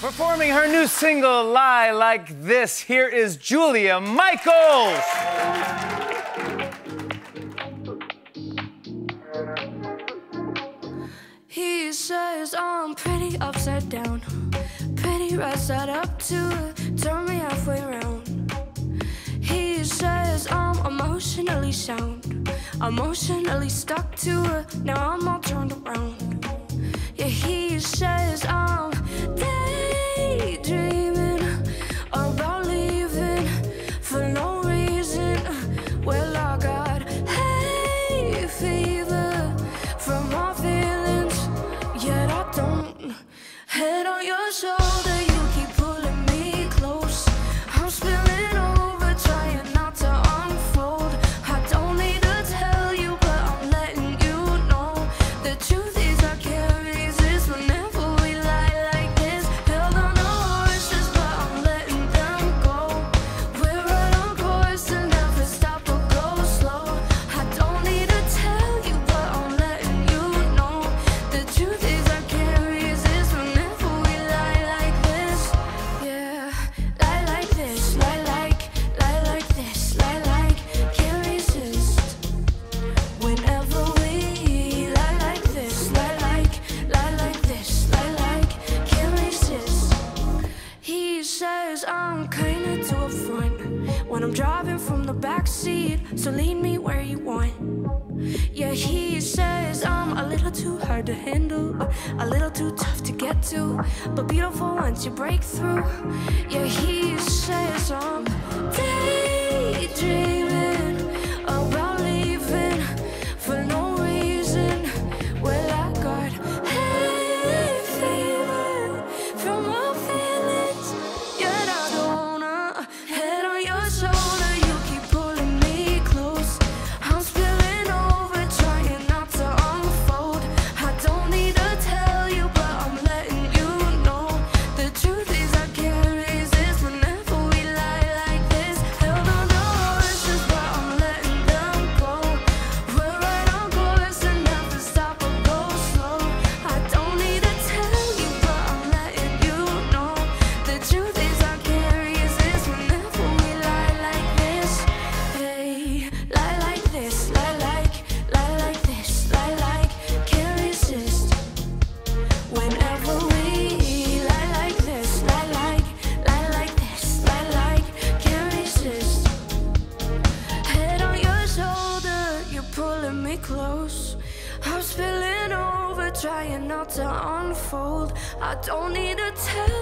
Performing her new single, Lie Like This, here is Julia Michaels. He says I'm um, pretty upside down, pretty right side up to turn me halfway around. He says I'm um, emotionally sound, emotionally stuck to it. Now I'm all turned around. Yeah, he says show. When I'm driving from the backseat So lead me where you want. Yeah, he says I'm a little too hard to handle A little too tough to get to But beautiful once you break through. Yeah, he says I'm daydreaming. close. I'm spilling over, trying not to unfold. I don't need to tell